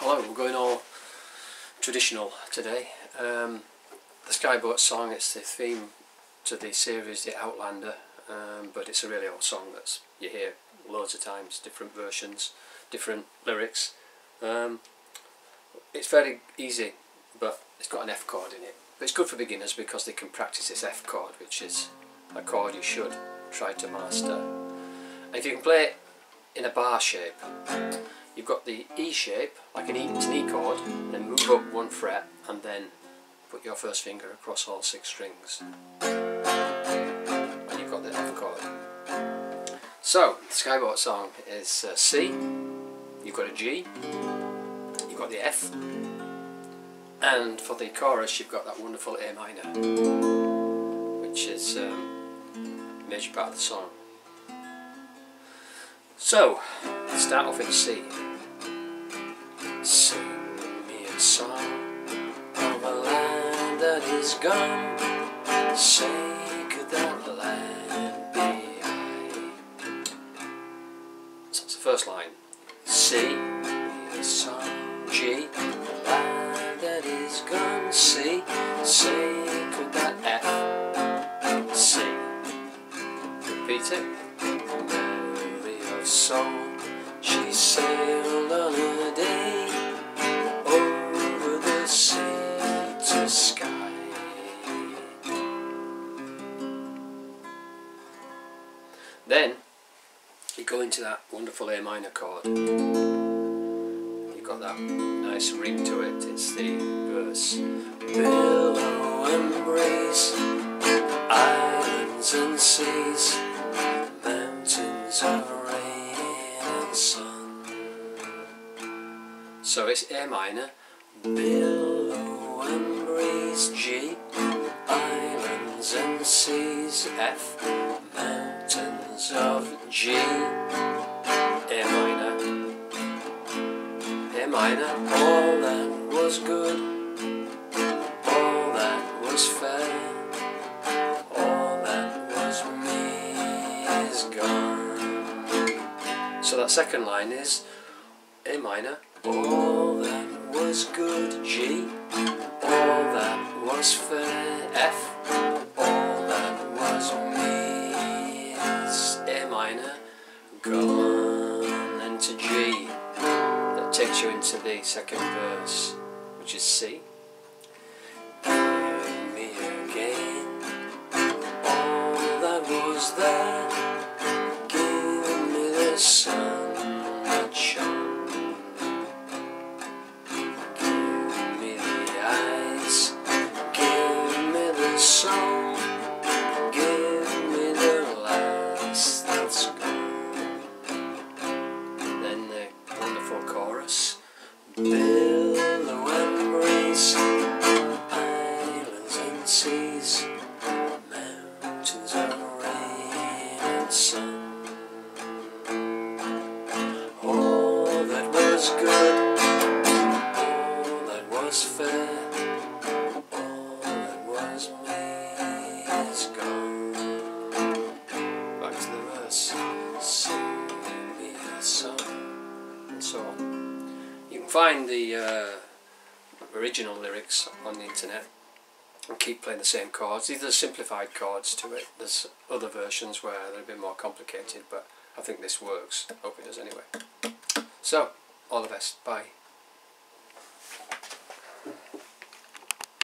Hello, we're going all traditional today. Um, the Skye Boat song, it's the theme to the series The Outlander, um, but it's a really old song that you hear loads of times, different versions, different lyrics. Um, it's very easy, but it's got an F chord in it. But it's good for beginners because they can practice this F chord, which is a chord you should try to master. And if you can play it in a bar shape, you've got the E shape, like an E, an E chord, and then move up one fret and then put your first finger across all six strings. And you've got the F chord. So, the Skye Boat song is uh, C, you've got a G, you've got the F, and for the chorus you've got that wonderful A minor, which is um, a major part of the song. So, start off in C. Song of a land that is gone. Say, could that land be I? So that's the first line. C, me a song. G, a land that is gone. C, say, could that F? C. Repeat it. Mary of soul, she sailed on a day Then you go into that wonderful A minor chord. You've got that nice ring to it. It's the verse. Billow and breeze, islands and seas, mountains of rain and sun. So it's A minor, billow and breeze, G, islands and seas, F, mountains of G, A minor, A minor, all that was good, all that was fair, all that was me is gone. So that second line is A minor, all that was good, G, is go on, gone into G. That takes you into the second verse, which is C. Give me again all that was there. Give me the sun. Give me the eyes. Give me the song. Was good, all that was fair, all that was me is gone. Back to the verse. Sing me a song, and so on. You can find the uh, original lyrics on the internet and keep playing the same chords. These are simplified chords to it. There's other versions where they're a bit more complicated, but I think this works. Hope it does anyway. So, all the best. Bye.